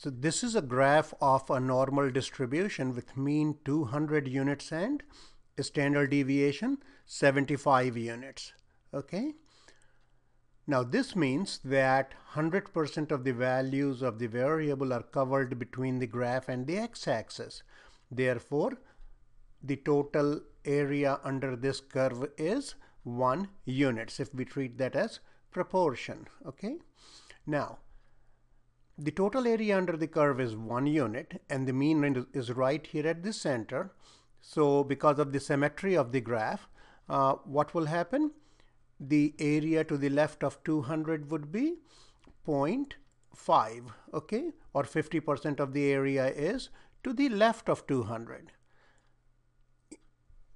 So this is a graph of a normal distribution with mean 200 units and standard deviation 75 units. Okay. Now this means that 100% of the values of the variable are covered between the graph and the x-axis. Therefore, the total area under this curve is 1 units if we treat that as proportion. Okay. Now, the total area under the curve is 1 unit and the mean is right here at the center. So because of the symmetry of the graph, uh, what will happen? the area to the left of 200 would be 0.5 okay or 50% of the area is to the left of 200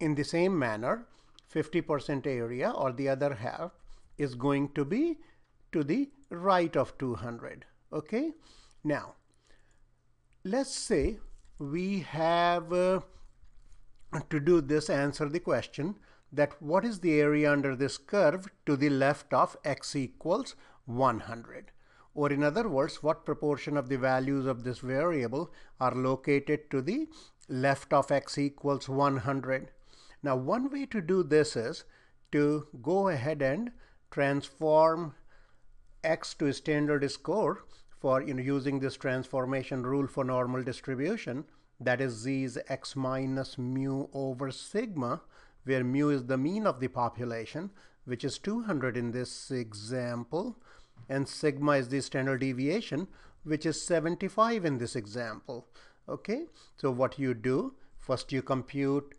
in the same manner 50% area or the other half is going to be to the right of 200 okay? Now let's say we have uh, to do this answer the question that what is the area under this curve to the left of x equals 100 or in other words what proportion of the values of this variable are located to the left of x equals 100 now one way to do this is to go ahead and transform x to a standard score for you know, using this transformation rule for normal distribution that is z is x minus mu over sigma where mu is the mean of the population, which is 200 in this example, and sigma is the standard deviation, which is 75 in this example. Okay, so what you do, first you compute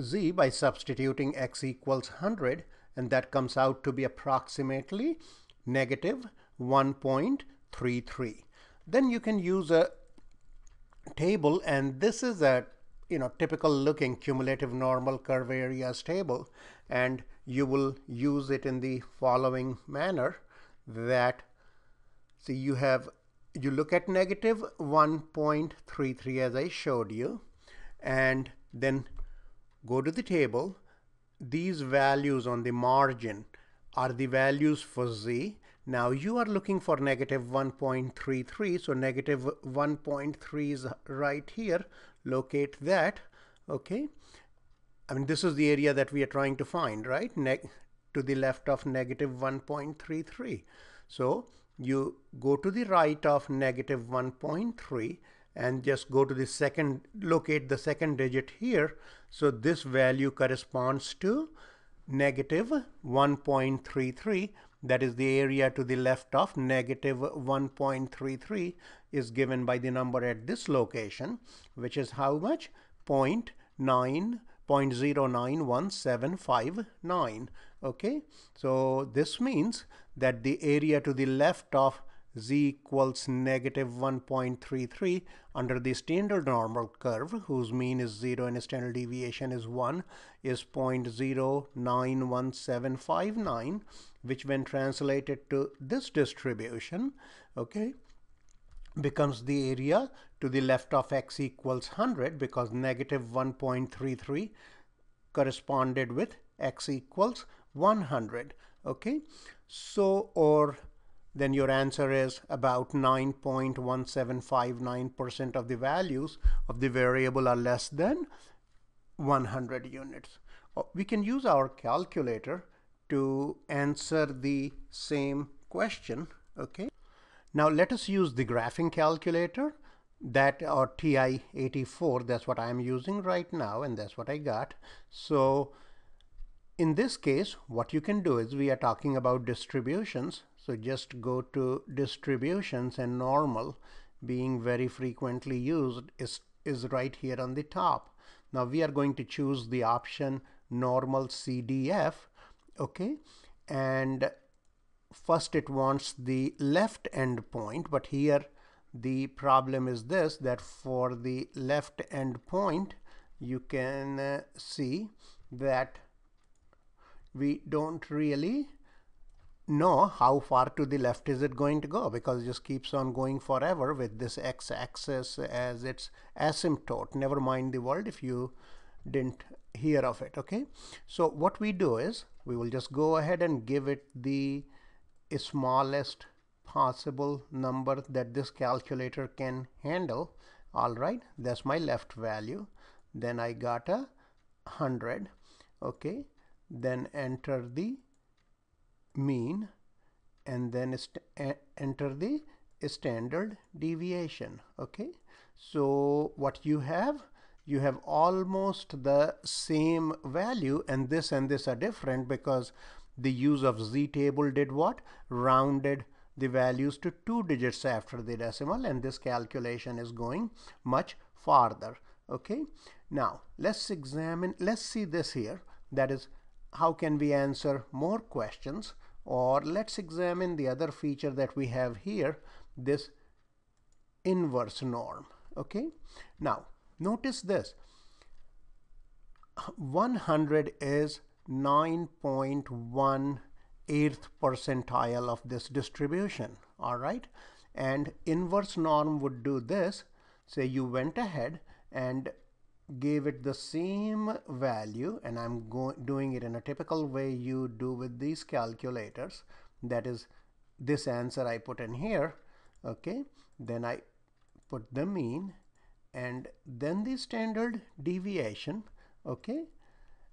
z by substituting x equals 100, and that comes out to be approximately negative 1.33. Then you can use a table, and this is a you know, typical looking cumulative normal curve areas table. And you will use it in the following manner that, see, you have, you look at negative 1.33 as I showed you, and then go to the table. These values on the margin are the values for z. Now you are looking for negative 1.33, so negative 1.3 is right here. Locate that okay? I mean this is the area that we are trying to find right? Neg to the left of negative 1.33 so you go to the right of negative 1.3 and just go to the second locate the second digit here. So this value corresponds to negative 1.33 that is the area to the left of negative 1.33 is given by the number at this location, which is how much? 0 0.091759. Okay, so this means that the area to the left of z equals negative 1.33 under the standard normal curve whose mean is 0 and standard deviation is 1 is 0.091759 which when translated to this distribution okay becomes the area to the left of x equals 100 because negative 1.33 corresponded with x equals 100 okay? So or then your answer is about 9.1759% of the values of the variable are less than 100 units. Uh, we can use our calculator to answer the same question, okay? Now let us use the graphing calculator that or TI-84, that's what I'm using right now and that's what I got. So in this case, what you can do is we are talking about distributions. So just go to distributions and normal being very frequently used is, is right here on the top. Now we are going to choose the option normal CDF. Okay. And first it wants the left end point, but here the problem is this that for the left end point you can uh, see that we don't really know how far to the left is it going to go because it just keeps on going forever with this x-axis as its asymptote. Never mind the world if you didn't hear of it, okay? So what we do is we will just go ahead and give it the smallest possible number that this calculator can handle all right that's my left value then I got a hundred okay then enter the mean and then enter the standard deviation okay? So what you have you have almost the same value and this and this are different because the use of z table did what? Rounded the values to two digits after the decimal and this calculation is going much farther okay? Now let's examine let's see this here. That is how can we answer more questions or let's examine the other feature that we have here this inverse norm okay? Now notice this. 100 is 9.1 eighth percentile of this distribution all right? And inverse norm would do this. Say you went ahead and gave it the same value and I'm going doing it in a typical way you do with these calculators. That is this answer I put in here okay? Then I put the mean and then the standard deviation okay?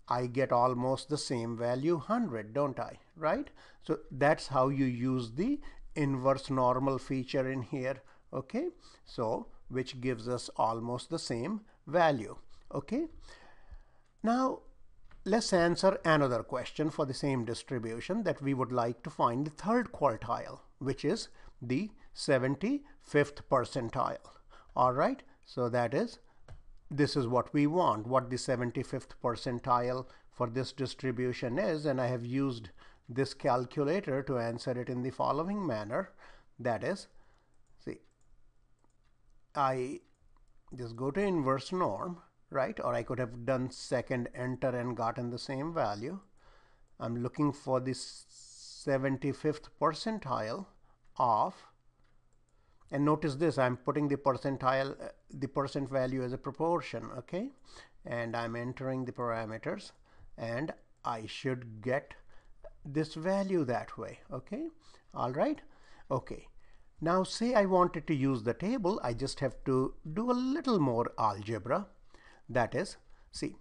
I get almost the same value 100 don't I? Right? So that's how you use the inverse normal feature in here okay? So which gives us almost the same value okay. Now let's answer another question for the same distribution that we would like to find the third quartile which is the 75th percentile. All right. So that is this is what we want what the 75th percentile for this distribution is and I have used this calculator to answer it in the following manner. That is see I just go to inverse norm right? Or I could have done second enter and gotten the same value. I'm looking for this 75th percentile of and notice this I'm putting the percentile uh, the percent value as a proportion okay? And I'm entering the parameters and I should get this value that way okay? All right? Okay. Now say I wanted to use the table I just have to do a little more algebra that is see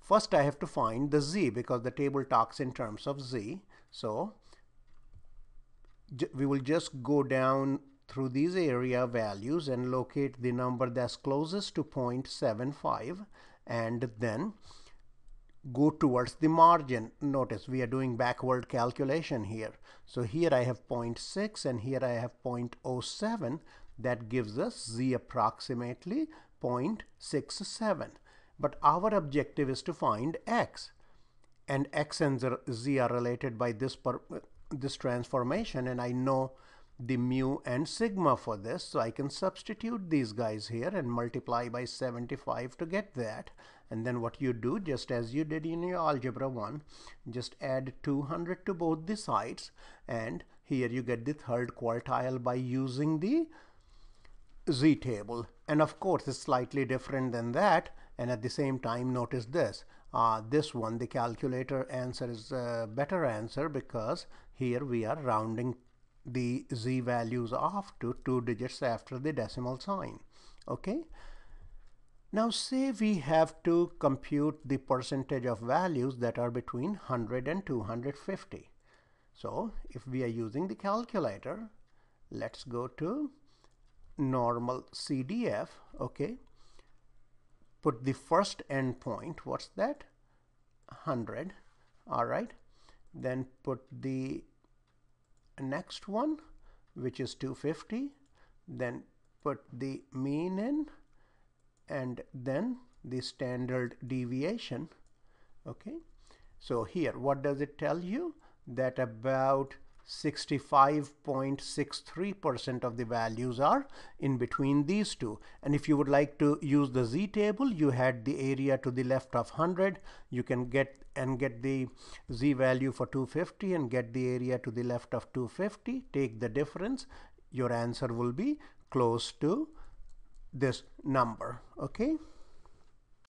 first I have to find the z because the table talks in terms of z so we will just go down through these area values and locate the number that's closest to 0.75 and then go towards the margin. Notice we are doing backward calculation here. So here I have 0.6 and here I have 0.07. That gives us z approximately 0.67. But our objective is to find x. And x and z are related by this, per, this transformation and I know the mu and sigma for this. So I can substitute these guys here and multiply by 75 to get that. And then what you do, just as you did in your algebra 1, just add 200 to both the sides. And here you get the third quartile by using the z table. And of course, it's slightly different than that. And at the same time, notice this. Uh, this one, the calculator answer is a better answer because here we are rounding the z values off to two digits after the decimal sign. Okay. Now say we have to compute the percentage of values that are between 100 and 250. So if we are using the calculator, let's go to normal CDF, okay. Put the first endpoint, what's that? 100, all right. Then put the next one which is 250 then put the mean in and then the standard deviation okay so here what does it tell you that about 65.63% of the values are in between these two. And if you would like to use the z table, you had the area to the left of 100. You can get and get the z value for 250 and get the area to the left of 250. Take the difference. Your answer will be close to this number. Okay.